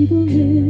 기도해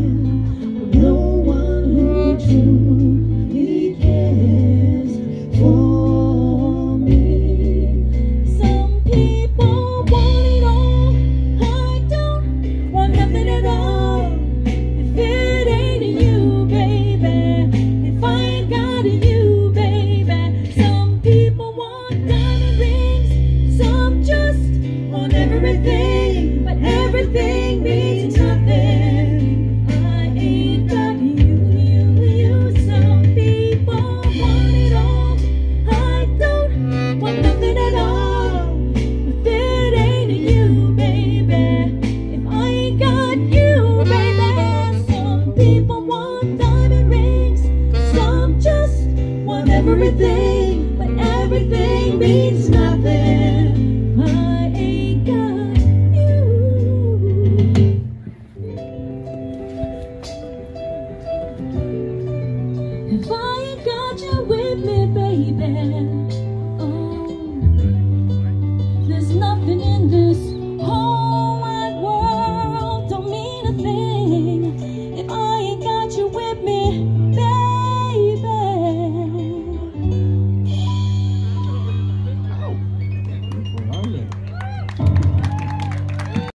you. everything, but everything means nothing. I ain't got you. If I ain't got you with me, baby, oh, there's nothing in this whole wide world don't mean a thing.